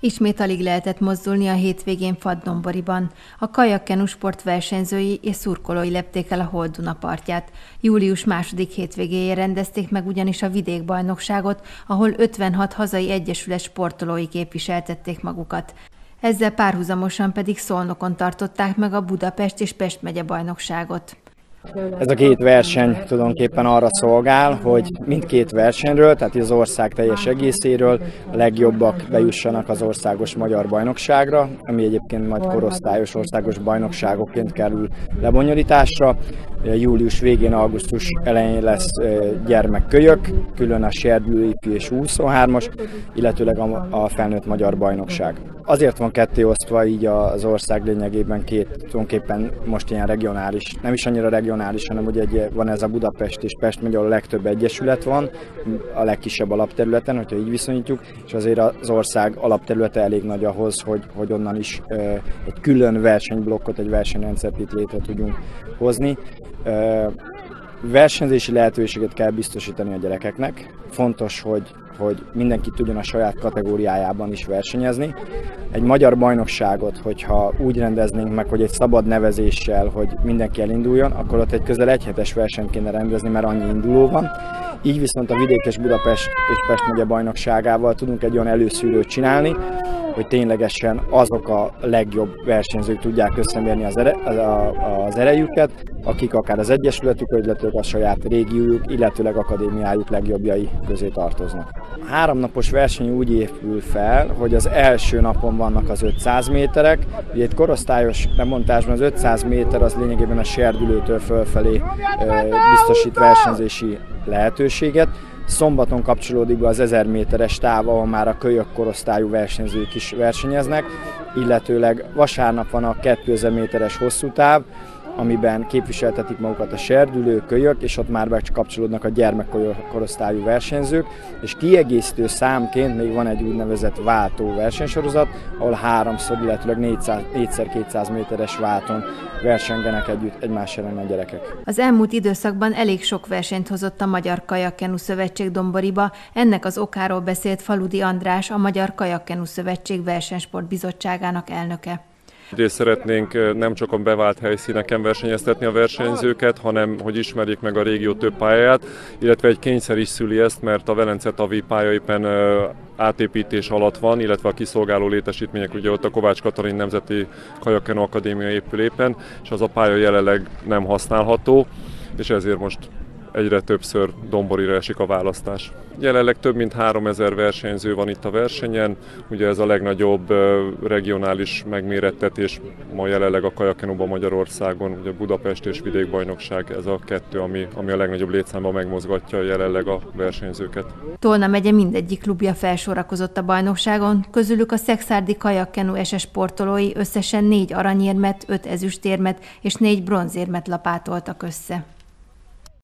Ismét alig lehetett mozdulni a hétvégén Faddomboriban. A kajakkenu sportversenyzői és szurkolói lepték el a Holduna partját. Július második hétvégéjén rendezték meg ugyanis a vidékbajnokságot, ahol 56 hazai egyesület sportolói képviseltették magukat. Ezzel párhuzamosan pedig Szolnokon tartották meg a Budapest és Pest megye bajnokságot. Ez a két verseny tulajdonképpen arra szolgál, hogy mindkét versenyről, tehát az ország teljes egészéről a legjobbak bejussanak az országos magyar bajnokságra, ami egyébként majd korosztályos országos bajnokságokként kerül lebonyolításra. Július végén, augusztus elején lesz gyermekkölyök, külön a serdülőipű és 23-as, illetőleg a felnőtt magyar bajnokság. Azért van ketté osztva így az ország lényegében két, tulajdonképpen most ilyen regionális, nem is annyira regionális, hanem ugye egy, van ez a Budapest és Pest, ahol a legtöbb egyesület van, a legkisebb alapterületen, hogyha így viszonyítjuk, és azért az ország alapterülete elég nagy ahhoz, hogy, hogy onnan is egy külön versenyblokkot, egy versenyrendszert itt létre tudjunk hozni versenyzési lehetőséget kell biztosítani a gyerekeknek. Fontos, hogy, hogy mindenki tudjon a saját kategóriájában is versenyezni. Egy magyar bajnokságot, hogyha úgy rendeznénk meg, hogy egy szabad nevezéssel, hogy mindenki elinduljon, akkor ott egy közel egy hetes versenyt kéne rendezni, mert annyi induló van. Így viszont a Vidékes Budapest és Pest megye bajnokságával tudunk egy olyan előszűrőt csinálni, hogy ténylegesen azok a legjobb versenyzők tudják összemérni az, ere, az erejüket, akik akár az Egyesületük, illetve a saját régiójuk, illetőleg akadémiájuk legjobbjai közé tartoznak. Háromnapos verseny úgy épül fel, hogy az első napon vannak az 500 méterek, ugye egy korosztályos lemontásban az 500 méter az lényegében a serdülőtől fölfelé biztosít versenyzési lehetőséget, Szombaton kapcsolódik be az 1000 méteres táv, ahol már a kölyök korosztályú versenyzők is versenyeznek, illetőleg vasárnap van a 2000 méteres hosszú táv, amiben képviseltetik magukat a serdülő, kölyök, és ott már bekapcsolódnak a gyermekkorosztályú versenyzők, és kiegészítő számként még van egy úgynevezett váltó versenysorozat, ahol háromszor, illetve 400, 4x200 méteres válton versengenek együtt egymás ellen a gyerekek. Az elmúlt időszakban elég sok versenyt hozott a Magyar Kajakkenu Szövetség Domboriba, ennek az okáról beszélt Faludi András, a Magyar Kajakkenu Szövetség Versenysport Bizottságának elnöke. Egyrészt szeretnénk nem csak a bevált helyszíneken versenyeztetni a versenyzőket, hanem hogy ismerjék meg a régió több pályáját, illetve egy kényszer is szüli ezt, mert a Velence Tavi pálya éppen átépítés alatt van, illetve a kiszolgáló létesítmények, ugye ott a Kovács Katalin Nemzeti Kajakkenu Akadémia épül éppen, és az a pálya jelenleg nem használható, és ezért most egyre többször domborira esik a választás. Jelenleg több mint 3000 versenyző van itt a versenyen, ugye ez a legnagyobb regionális megmérettetés ma jelenleg a kajakenóban Magyarországon, ugye Budapest és vidékbajnokság, ez a kettő, ami, ami a legnagyobb létszámban megmozgatja jelenleg a versenyzőket. Tolna megye mindegyik klubja felsorakozott a bajnokságon, közülük a Szexárdi kajakkenu SS sportolói összesen négy aranyérmet, öt ezüstérmet és négy bronzérmet lapátoltak össze.